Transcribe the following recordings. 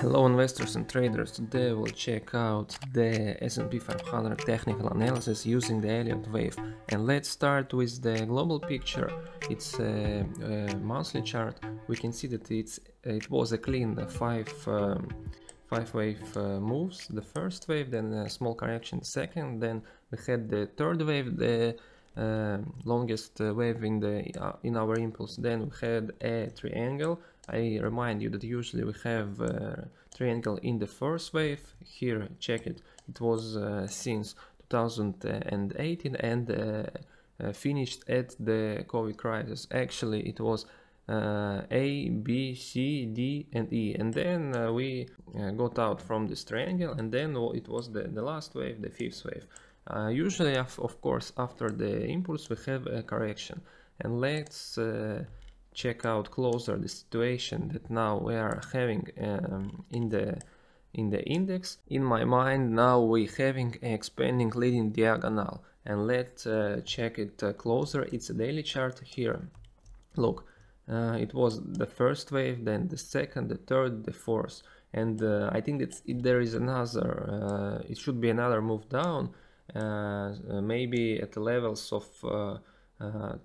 Hello investors and traders, today we'll check out the S&P 500 technical analysis using the Elliott wave and let's start with the global picture. It's a, a monthly chart. We can see that it's it was a clean five um, five wave uh, moves. The first wave, then a small correction. Second, then we had the third wave, the uh, longest wave in the uh, in our impulse. Then we had a triangle I remind you that usually we have uh, triangle in the first wave. Here, check it. It was uh, since 2018 and uh, uh, finished at the COVID crisis. Actually, it was uh, A, B, C, D, and E. And then we got out from this triangle, and then it was the, the last wave, the fifth wave. usually, of course, after the impulse, we have a correction. And let's check out closer the situation that now we are having um, in the in the index. In my mind now we having expanding leading diagonal. And let's uh, check it uh, closer. It's a daily chart here. Look uh, it was the first wave then the second the third the fourth. And uh, I think that there is another uh, it should be another move down uh, maybe at the levels of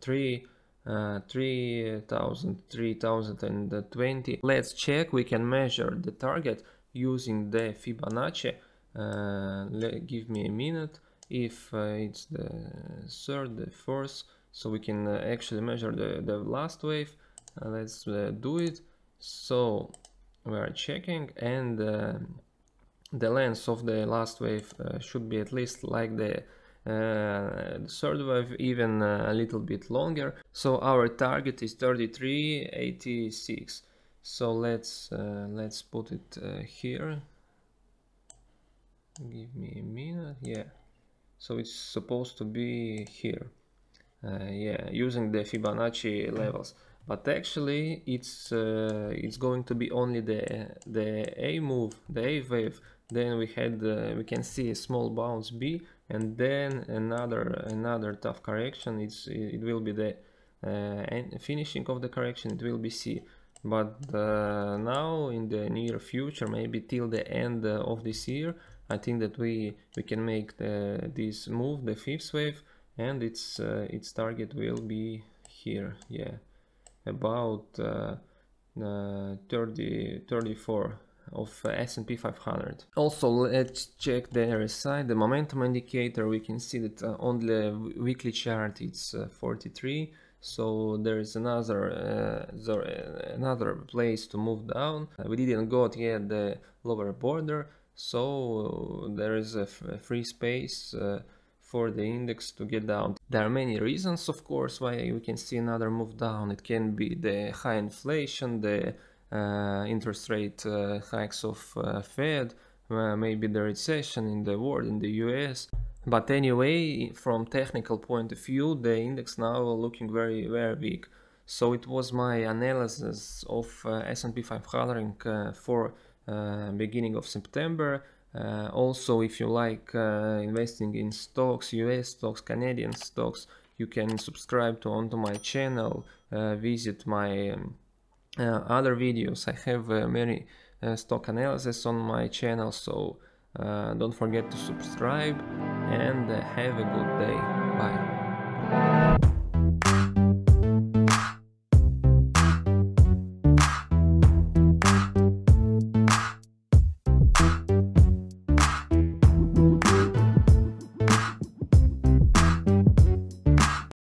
3 uh, 3000 3020 let's check. We can measure the target using the Fibonacci. Uh, let, give me a minute. If uh, it's the third the fourth so we can uh, actually measure the, the last wave. Uh, let's uh, do it. So we are checking and the length of the last wave should be at least like the uh, wave even uh, a little bit longer. So our target is 3386 so let's uh, let's put it here. Give me a minute. Yeah. So it's supposed to be here. Uh, yeah using the Fibonacci levels. But actually it's uh, it's going to be only the the A move the A wave then we had uh, we can see a small bounce B and then another another tough correction. It's it will be the uh, finishing of the correction. It will be C. But uh, now in the near future maybe till the end of this year I think that we we can make the, this move the fifth wave and its uh, its target will be here. Yeah. About uh, uh, 30 34 of uh, S&P 500. Also, let's check the RSI, the momentum indicator. We can see that uh, on the weekly chart it's uh, 43. So there is another uh, uh, another place to move down. Uh, we didn't got yet the lower border, so there is a, free space for the index to get down. There are many reasons, of course, why we can see another move down. It can be the high inflation, the interest rate uh, hikes of uh, Fed, maybe the recession in the world, in the US. But anyway, from technical point of view, the index now looking very, very weak. So it was my analysis of uh, S&P 500 uh, for uh, beginning of September. also, if you like investing in stocks, US stocks, Canadian stocks, you can subscribe to onto my channel, visit my um, uh, other videos. I have uh, many uh, stock analysis on my channel, so don't forget to subscribe and have a good day. Bye.